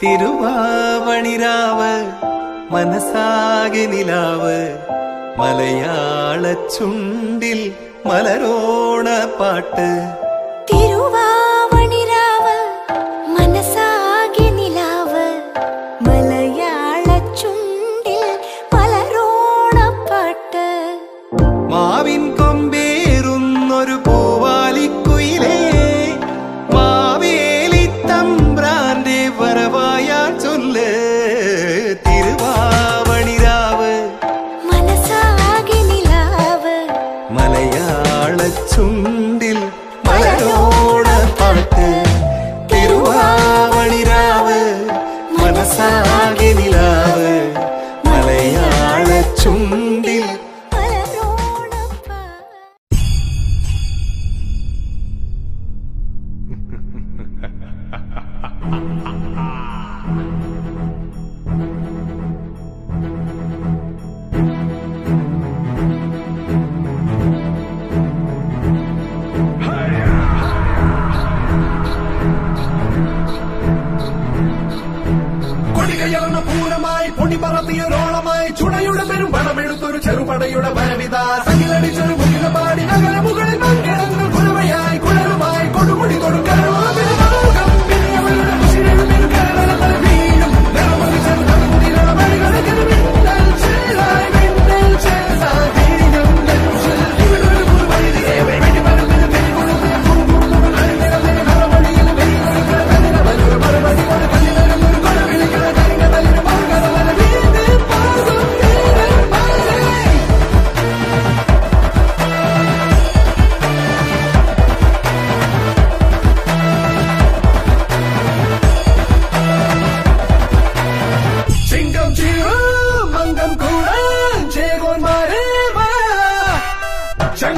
திருவாவணிராவ மனசாக நிலாவ மலையாள சுண்டில் மலரோண பாட்டு திருவா ചുണ്ടിൽ മലരോണ പാട്ട് തിരുവാവണിരാവ് മനസാകെ നിലാവ് മലയാള ചുണ്ടിൽ Ha ha ha. ഭരണപൂരമായി പൊടി പറത്തിയൊരോളമായി ചുടയുടെ പെരും പണമെടുത്തൊരു ചെറുപടയുടെ പരവിതാസ്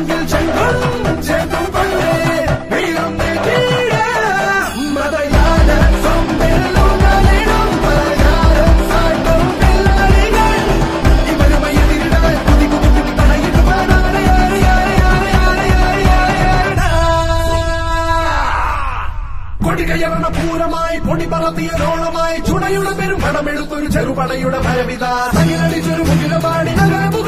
அன்பில் செல்வம் சேர்க்கும் பண்பு வெளியொன்று கீழ மதையான சொம்பெல்லும் நலினும் பலையான சாட்டும் பிள்ளாளிகள் இவ்வளவு எதிரிடாய் புதி புதி புதி தலையிட்டு போனான யாரு யாரு யாரு யாரு யாரு யாரு யாருடா കൊടികയറണ പൂരമായി പൊടിപറത്തിയ റോളമായി ചുണയുടെ പെരും പണമെടുത്തൊരു ചെറുപടയുടെ ഭയവിത തകിലടിച്ചൊരു മുകിലപാടി നഗരമോ